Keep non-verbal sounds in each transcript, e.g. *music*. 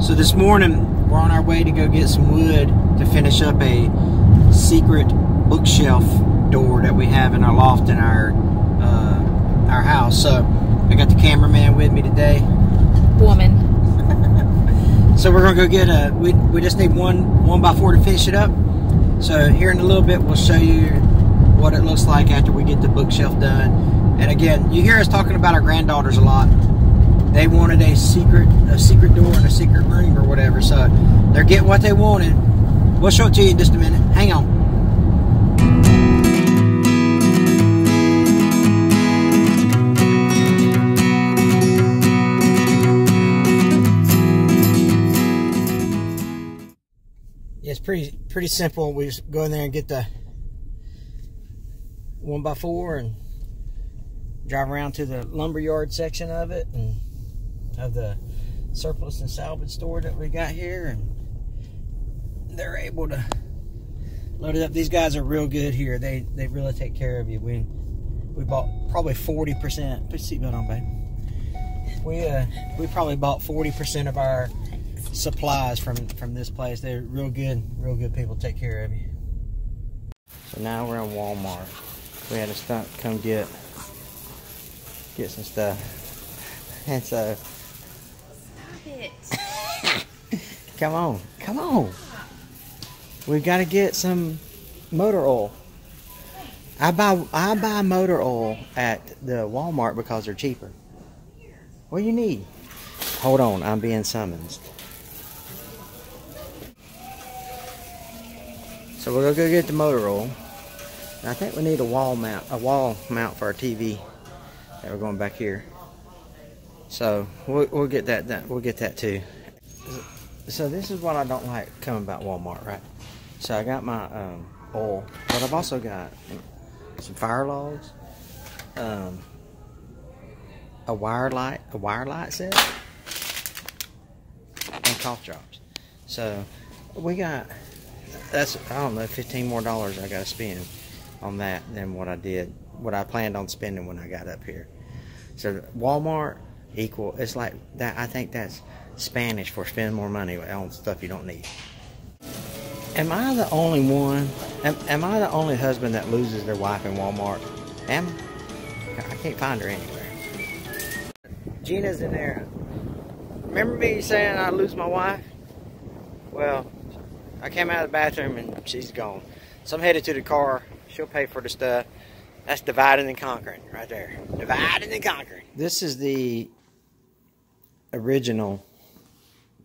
So this morning we're on our way to go get some wood to finish up a secret bookshelf door that we have in our loft in our uh, our house. So I got the cameraman with me today. Woman. *laughs* So we're gonna go get a. We, we just need one one by four to finish it up. So here in a little bit we'll show you what it looks like after we get the bookshelf done. And again, you hear us talking about our granddaughters a lot. They wanted a secret a secret door in a secret room or whatever. So they're getting what they wanted. We'll show it to you in just a minute. Hang on. Yeah, it's pretty pretty simple. We just go in there and get the one by four and drive around to the lumberyard section of it and of the surplus and salvage store that we got here and they're able to load it up. These guys are real good here. They they really take care of you. We we bought probably forty percent. Put seatbelt on, babe. We uh we probably bought forty percent of our supplies from from this place. They're real good, real good people. Take care of you. So now we're in Walmart. We had a stunt come get get some stuff, *laughs* and so come on, come on. We've got to get some motor oil. I buy I buy motor oil at the Walmart because they're cheaper. What do you need? Hold on, I'm being summoned. So we're gonna go get the motor oil. I think we need a wall mount, a wall mount for our TV that we're going back here. So we'll, we'll get that done. We'll get that too. So this is what I don't like coming about Walmart, right? So I got my um, oil, but I've also got some fire logs, um, a wire light, a wire light set, and cough drops. So we got that's I don't know, fifteen more dollars I gotta spend on that than what I did, what I planned on spending when I got up here. So Walmart equal, it's like that. I think that's Spanish for spend more money on stuff you don't need. Am I the only one? Am, am I the only husband that loses their wife in Walmart? Am I? I can't find her anywhere. Gina's in there. Remember me saying I lose my wife? Well, I came out of the bathroom and she's gone. So I'm headed to the car. She'll pay for the stuff. That's dividing and conquering right there. Dividing and conquering. This is the original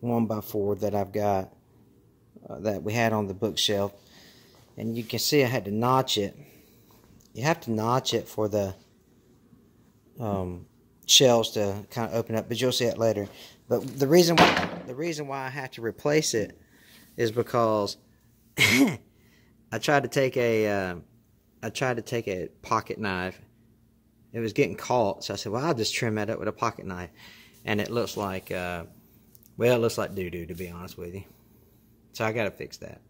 one by four that I've got uh, that we had on the bookshelf. And you can see I had to notch it. You have to notch it for the um, shelves to kind of open up, but you'll see it later. But the reason why the reason why I had to replace it is because *coughs* I tried to take a uh, I tried to take a pocket knife. It was getting caught, so I said, "Well, I'll just trim that up with a pocket knife," and it looks like uh, well, it looks like doo doo to be honest with you. So I got to fix that.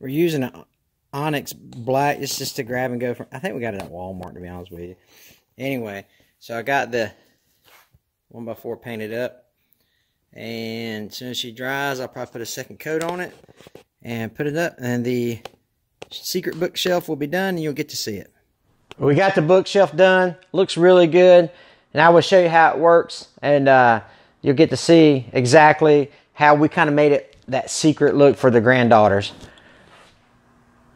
We're using an Onyx Black. It's just to grab and go from. I think we got it at Walmart to be honest with you. Anyway, so I got the one by four painted up. And as soon as she dries, I'll probably put a second coat on it and put it up. And the secret bookshelf will be done and you'll get to see it. We got the bookshelf done. Looks really good. And I will show you how it works. And uh, you'll get to see exactly how we kind of made it that secret look for the granddaughters.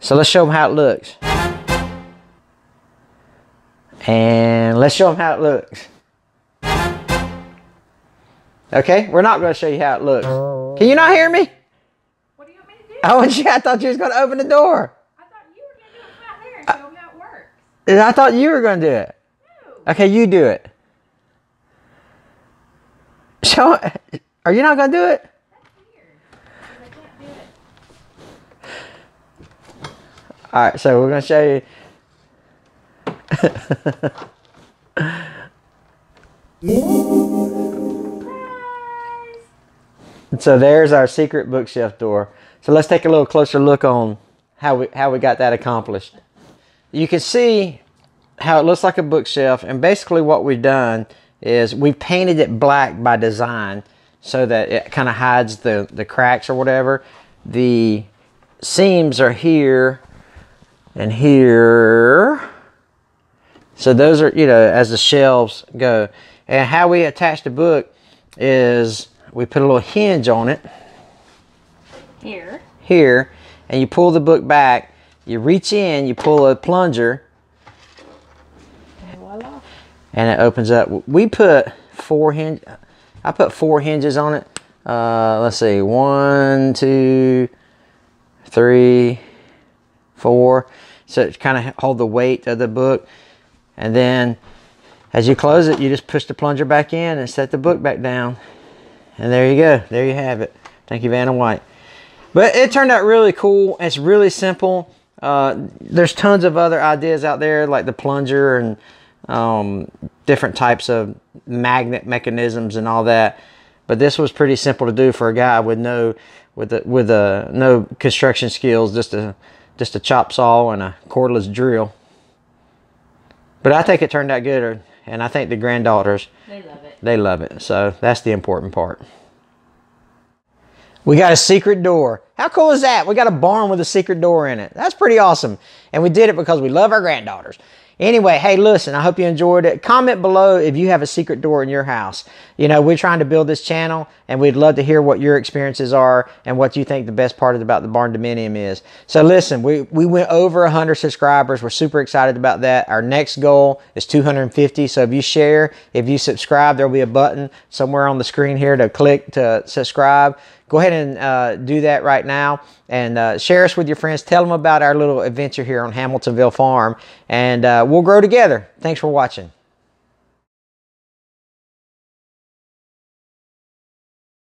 So let's show them how it looks. And let's show them how it looks. Okay, we're not going to show you how it looks. Can you not hear me? What do you want me to do? Oh, *laughs* I thought you was going to open the door. I thought you were going to do it right there and show them how it works. I thought you were going to do it. No. Okay, you do it. Show. Are you not going to do it? All right, so we're going to show you. *laughs* so there's our secret bookshelf door. So let's take a little closer look on how we how we got that accomplished. You can see how it looks like a bookshelf, and basically what we've done is we painted it black by design so that it kind of hides the, the cracks or whatever. The seams are here and here. So those are, you know, as the shelves go. And how we attach the book is we put a little hinge on it. Here. Here. And you pull the book back. You reach in, you pull a plunger. And it opens up. We put four hinge. I put four hinges on it. Uh, let's see. One, two, three, four. So it kind of hold the weight of the book. And then as you close it, you just push the plunger back in and set the book back down. And there you go. There you have it. Thank you, Vanna White. But it turned out really cool. It's really simple. Uh, there's tons of other ideas out there like the plunger and um, different types of magnet mechanisms and all that. But this was pretty simple to do for a guy with no with a, with a no construction skills, just a just a chop saw and a cordless drill. But I think it turned out good, and I think the granddaughters They love it. they love it. So that's the important part. We got a secret door. How cool is that? We got a barn with a secret door in it. That's pretty awesome. And we did it because we love our granddaughters. Anyway, hey, listen, I hope you enjoyed it. Comment below if you have a secret door in your house. You know, we're trying to build this channel and we'd love to hear what your experiences are and what you think the best part about the barndominium is. So listen, we, we went over 100 subscribers. We're super excited about that. Our next goal is 250. So if you share, if you subscribe, there'll be a button somewhere on the screen here to click to subscribe go ahead and uh, do that right now and uh, share us with your friends. Tell them about our little adventure here on Hamiltonville Farm, and uh, we'll grow together. Thanks for watching.